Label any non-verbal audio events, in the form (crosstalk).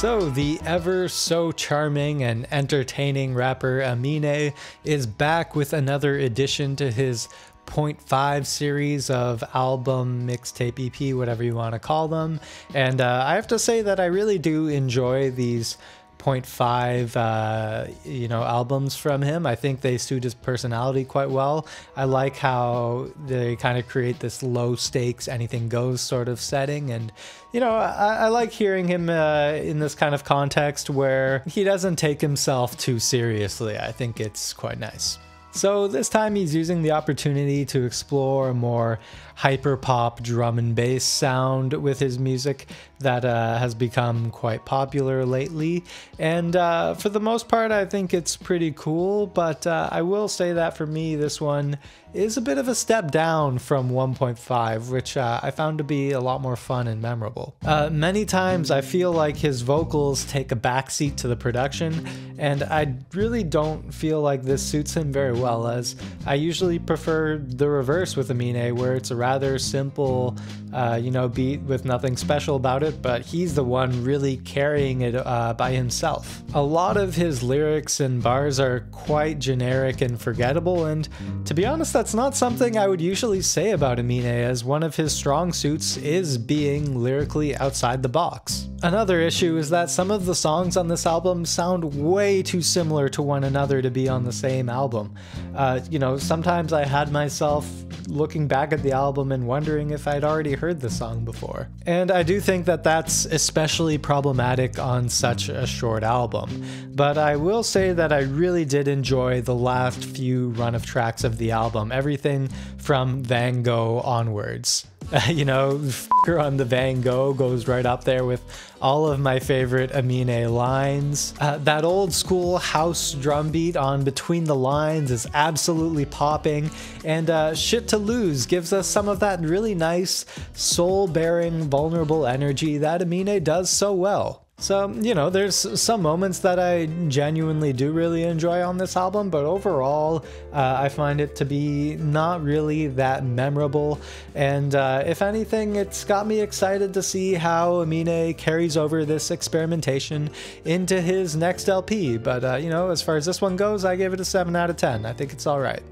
So, the ever so charming and entertaining rapper Aminé is back with another addition to his 0.5 series of album, mixtape, EP, whatever you want to call them. And uh, I have to say that I really do enjoy these 0.5 uh, you know albums from him. I think they suit his personality quite well. I like how they kind of create this low stakes anything goes sort of setting. And you know i, I like hearing him uh, in this kind of context where he doesn't take himself too seriously. I think it's quite nice so this time he's using the opportunity to explore a more hyper pop drum and bass sound with his music that uh, has become quite popular lately. And uh, for the most part, I think it's pretty cool, but uh, I will say that for me, this one is a bit of a step down from 1.5, which uh, I found to be a lot more fun and memorable. Uh, many times I feel like his vocals take a backseat to the production, and I really don't feel like this suits him very well, as I usually prefer the reverse with Aminé, where it's a rather simple, uh, you know, beat with nothing special about it, but he's the one really carrying it uh, by himself. A lot of his lyrics and bars are quite generic and forgettable, and to be honest, that's not something I would usually say about Aminé, as one of his strong suits is being lyrically outside the box. Another issue is that some of the songs on this album sound way too similar to one another to be on the same album. Uh, you know, sometimes I had myself looking back at the album and wondering if I'd already heard the song before. And I do think that that's especially problematic on such a short album. But I will say that I really did enjoy the last few run of tracks of the album, everything from Van Gogh onwards. (laughs) you know, on the Van Gogh goes right up there with all of my favorite Aminé lines. Uh, that old school house drum beat on Between the Lines is absolutely popping, and uh, Shit to Lose gives us some of that really nice, soul bearing, vulnerable energy that Aminé does so well. So, you know, there's some moments that I genuinely do really enjoy on this album, but overall, uh, I find it to be not really that memorable. And uh, if anything, it's got me excited to see how Aminé carries over this experimentation into his next LP. But, uh, you know, as far as this one goes, I gave it a 7 out of 10. I think it's alright.